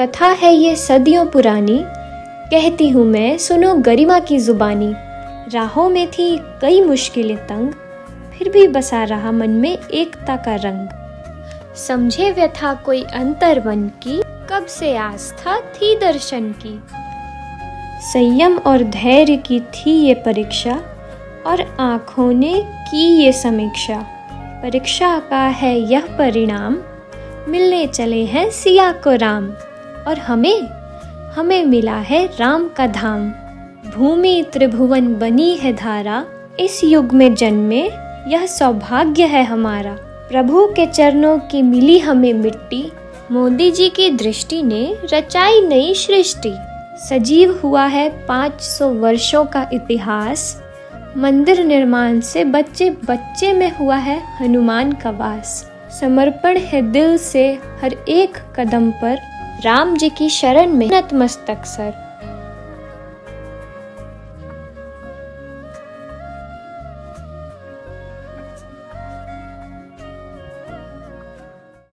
कथा है ये सदियों पुरानी। कहती हूँ मैं, सुनो गरिमा की जुबानी। राहों में थी कई मुश्किलें तंग, फिर भी बसा रहा मन में एकता का रंग। समझे व्यथा कोई अंतर मन की, कब से आस्था थी दर्शन की। संयम और धैर्य की थी ये परीक्षा, और आँखों ने की ये समीक्षा। परीक्षा का है यह परिणाम, मिलने चले हैं सिया को राम। और हमें हमें मिला है राम का धाम। भूमि त्रिभुवन बनी है धारा, इस युग में जन्मे, यह सौभाग्य है हमारा। प्रभु के चरणों की मिली हमें मिट्टी, मोदी जी की दृष्टि ने रचाई नई सृष्टि। सजीव हुआ है 500 वर्षों का इतिहास, मंदिर निर्माण से बच्चे बच्चे में हुआ है हनुमान का वास। समर्पण है दिल से हर एक कदम पर राम जी की शरण में नतमस्तक सर।